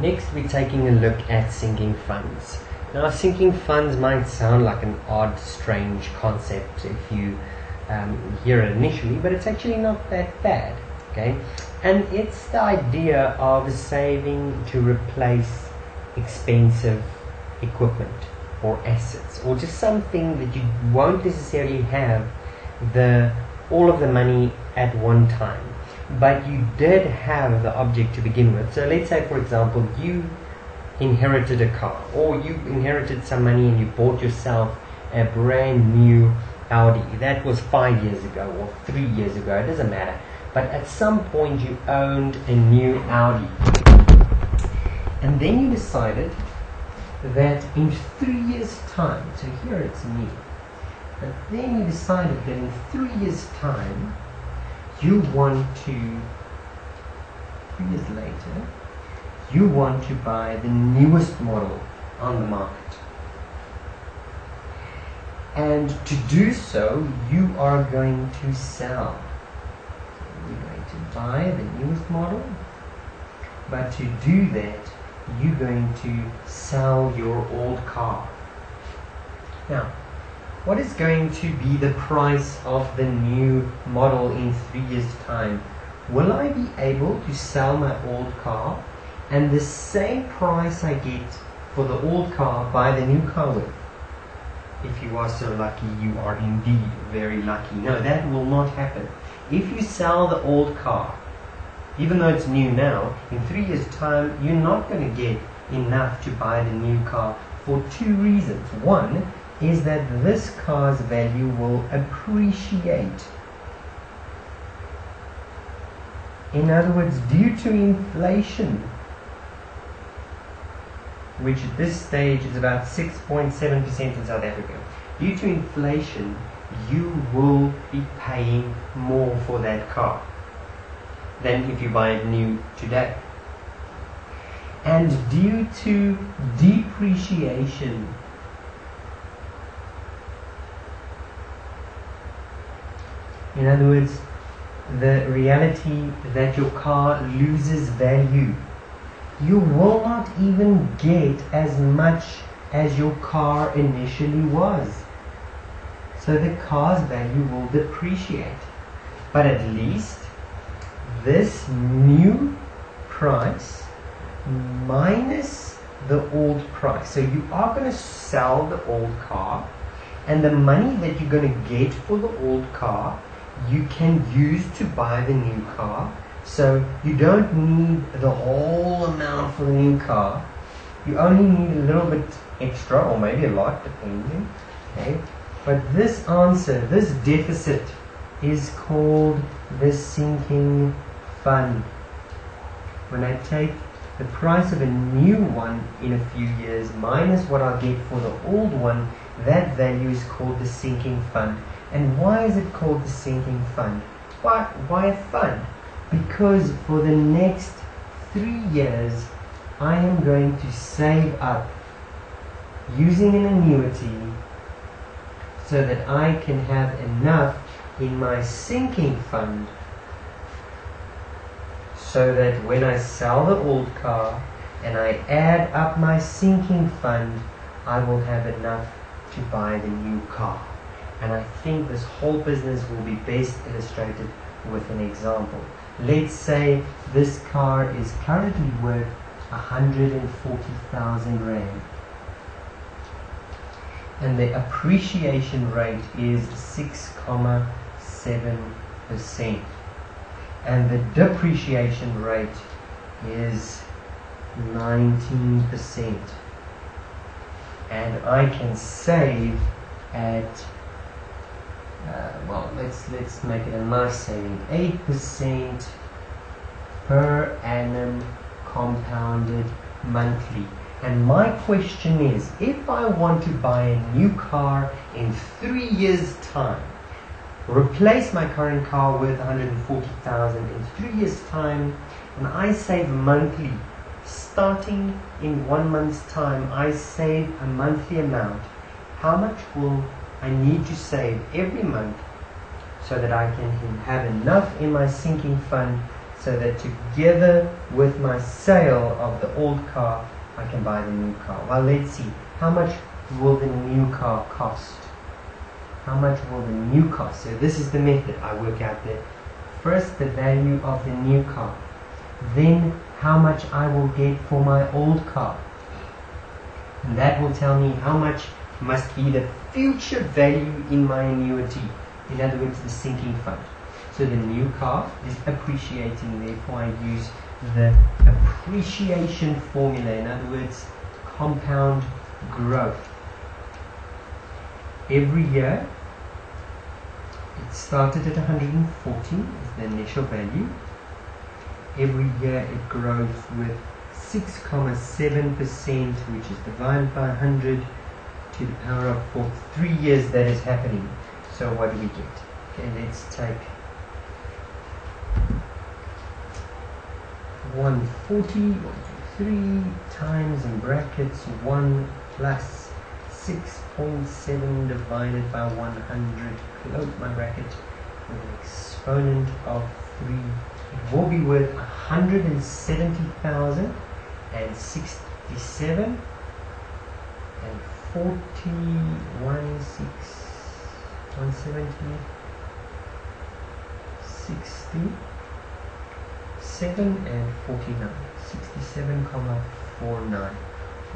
Next, we're taking a look at sinking funds. Now, sinking funds might sound like an odd, strange concept if you um, hear it initially, but it's actually not that bad. Okay, and it's the idea of saving to replace expensive equipment or assets, or just something that you won't necessarily have the all of the money at one time but you did have the object to begin with. So let's say, for example, you inherited a car, or you inherited some money and you bought yourself a brand new Audi. That was five years ago or three years ago, it doesn't matter. But at some point, you owned a new Audi. And then you decided that in three years' time, so here it's me, but then you decided that in three years' time, you want to, three years later, you want to buy the newest model on the market. And to do so, you are going to sell. You're going to buy the newest model, but to do that, you're going to sell your old car. Now, what is going to be the price of the new model in three years' time? Will I be able to sell my old car and the same price I get for the old car buy the new car with? If you are so lucky, you are indeed very lucky. No, that will not happen. If you sell the old car, even though it's new now, in three years' time, you're not going to get enough to buy the new car for two reasons. One, is that this car's value will appreciate. In other words, due to inflation, which at this stage is about 6.7% in South Africa, due to inflation, you will be paying more for that car than if you buy it new today. And due to depreciation, In other words, the reality that your car loses value. You will not even get as much as your car initially was. So the car's value will depreciate. But at least this new price minus the old price. So you are going to sell the old car and the money that you're going to get for the old car you can use to buy the new car. So you don't need the whole amount for the new car. You only need a little bit extra, or maybe a lot, depending. Okay. But this answer, this deficit, is called the sinking fund. When I take the price of a new one in a few years minus what I'll get for the old one, that value is called the sinking fund. And why is it called the sinking fund? Why, why a fund? Because for the next three years, I am going to save up using an annuity so that I can have enough in my sinking fund so that when I sell the old car and I add up my sinking fund, I will have enough to buy the new car. And I think this whole business will be best illustrated with an example. Let's say this car is currently worth 140,000 Rand. And the appreciation rate is 6,7%. And the depreciation rate is 19%. And I can save at let's let's make it a nice saving 8% per annum compounded monthly. And my question is if I want to buy a new car in three years time replace my current car with 140,000 in three years time and I save monthly starting in one month's time I save a monthly amount how much will I need to save every month so that I can have enough in my sinking fund so that together with my sale of the old car, I can buy the new car. Well, let's see. How much will the new car cost? How much will the new cost? So this is the method I work out there. First, the value of the new car. Then, how much I will get for my old car. And that will tell me how much must be the future value in my annuity. In other words, the sinking fund. So the new car is appreciating, therefore I use the appreciation formula. In other words, compound growth. Every year, it started at 140 as the initial value. Every year it grows with 6,7% which is divided by 100 to the power of 4. Three years that is happening. So what do we get? Okay, let's take 140, 3 times in brackets 1 plus 6.7 divided by 100 close my bracket. With an exponent of 3 it will be worth 170,067 and 41 6 170 60 7 and 49 67 comma 49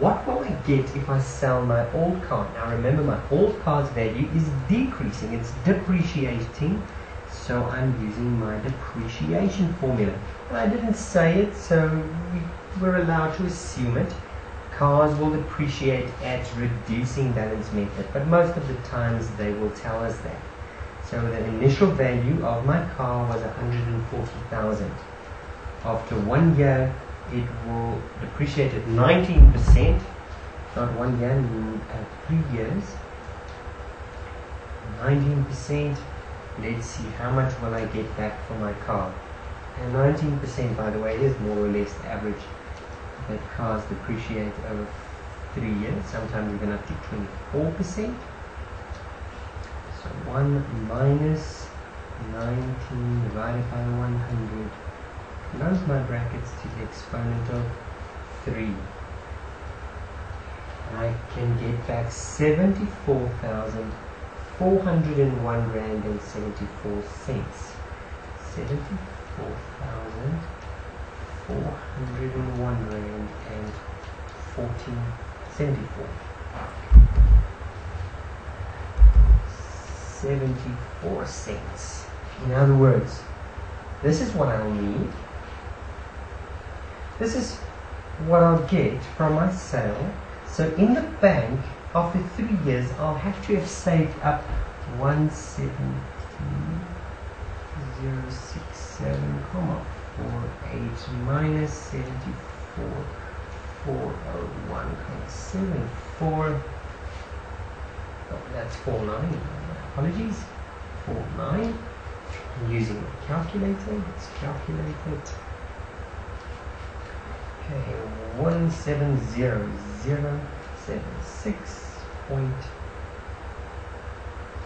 what will I get if I sell my old car? Now remember my old car's value is decreasing. It's depreciating so I'm using my depreciation formula. I didn't say it so we, we're allowed to assume it cars will depreciate at reducing balance method but most of the times they will tell us that. So the initial value of my car was 140,000 after one year it will depreciate at 19% not one year at three years. 19% let's see how much will I get back for my car? And 19% by the way is more or less the average that cars depreciate over three years sometimes even up to 24% so 1 minus 19 divided by 100 close my brackets to the exponent of 3 and I can get back 74,000 401 rand and 74 cents. 74,401 rand and 14 74. 74 cents. In other words, this is what I'll need. This is what I'll get from my sale. So in the bank, after three years, I'll have to have saved up 170,067, comma 48 minus 74, 401.74. Oh, that's 49. Apologies. 49. I'm using my calculator. Let's calculate it. Okay, 1700 seven six point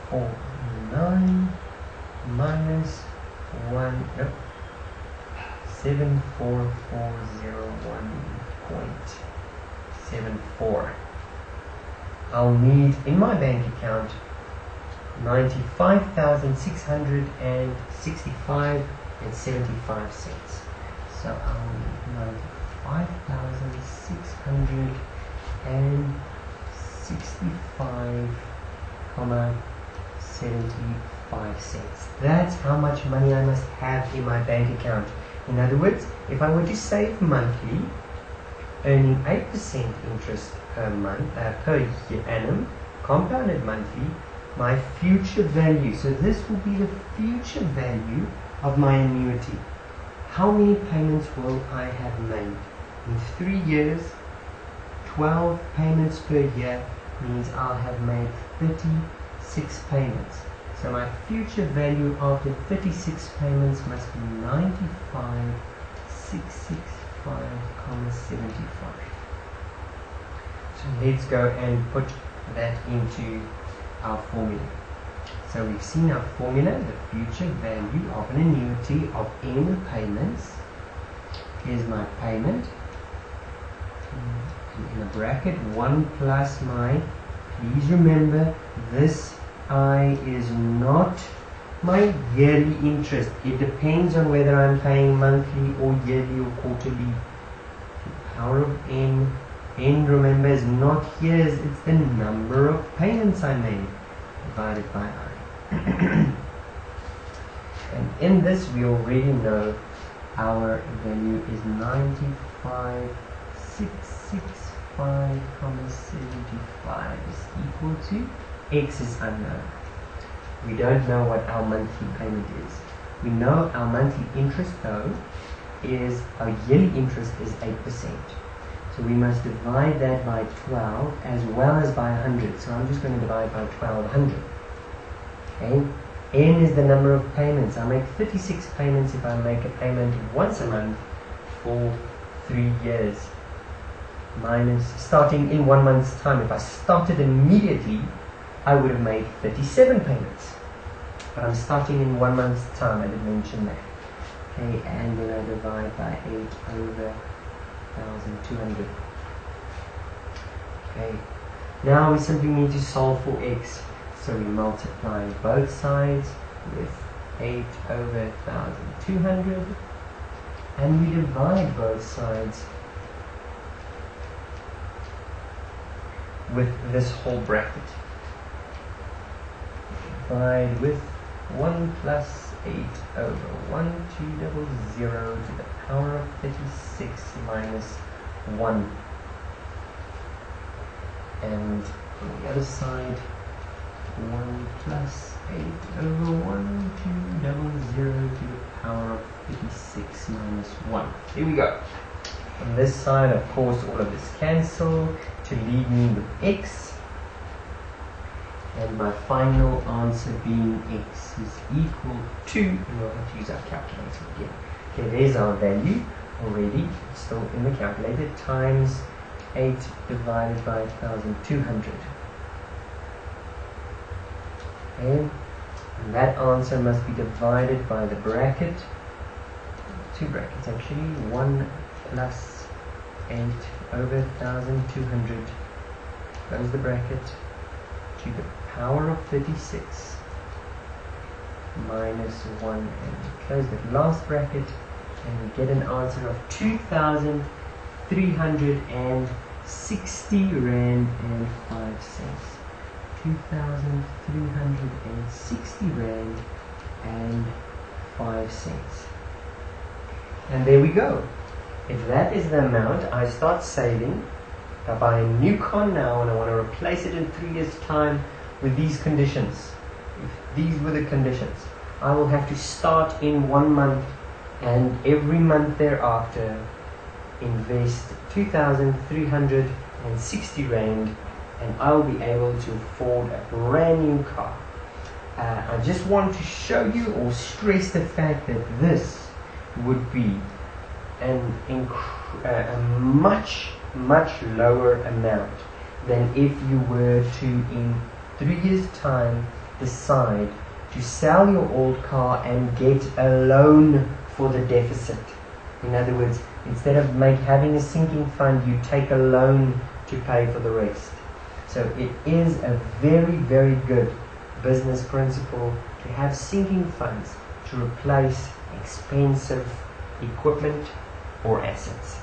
four nine minus one nope seven four four zero one point seven four. I'll need in my bank account ninety five thousand six hundred and sixty five and seventy five cents. So I'll need ninety five thousand six hundred and 65 comma 75 cents that's how much money I must have in my bank account in other words if I were to save monthly earning 8% interest per month uh, per year annum compounded monthly my future value so this will be the future value of my annuity how many payments will I have made in three years 12 payments per year means I'll have made 36 payments. So my future value after 36 payments must be 95,665,75. So let's go and put that into our formula. So we've seen our formula, the future value of an annuity of n payments. Here's my payment. In a bracket, 1 plus my, please remember, this I is not my yearly interest. It depends on whether I'm paying monthly or yearly or quarterly. The power of n, n remember is not years, it's the number of payments I made divided by i. and in this we already know our value is 95665 comma 75 is equal to x is unknown. We don't know what our monthly payment is. We know our monthly interest though is our yearly interest is 8%. So we must divide that by 12 as well as by 100. So I'm just going to divide by 1200. Okay? N is the number of payments. I make 36 payments if I make a payment once a month for three years. Minus, starting in one month's time. If I started immediately, I would have made 37 payments. But I'm starting in one month's time, I didn't mention that. Okay, and then I divide by 8 over 1200. Okay, now we simply need to solve for x. So we multiply both sides with 8 over 1200 and we divide both sides with this whole bracket. Divide with 1 plus 8 over 1 2 double 0 to the power of 36 minus 1 and on the other side 1 plus 8 over 1, 2, double 0 to the power of 56 minus 1. Here we go. On this side, of course, all of this cancel to leave me with x. And my final answer being x is equal to, and we'll have to use our calculator again. Okay, there's our value already, still in the calculator, times 8 divided by 1200 and that answer must be divided by the bracket. Two brackets actually. 1 plus 8 over 1200 close the bracket. To the power of 36 minus 1 and close the last bracket and we get an answer of 2360 rand and 5 cents 2,360 Rand and 5 cents. And there we go. If that is the amount I start saving, I buy a new car now and I want to replace it in three years' time with these conditions. If these were the conditions, I will have to start in one month and every month thereafter invest 2,360 Rand and I'll be able to afford a brand new car. Uh, I just want to show you or stress the fact that this would be an uh, a much much lower amount than if you were to in three years time decide to sell your old car and get a loan for the deficit in other words instead of make having a sinking fund you take a loan to pay for the rest so it is a very, very good business principle to have sinking funds to replace expensive equipment or assets.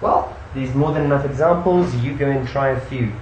Well, there's more than enough examples. You go and try a few.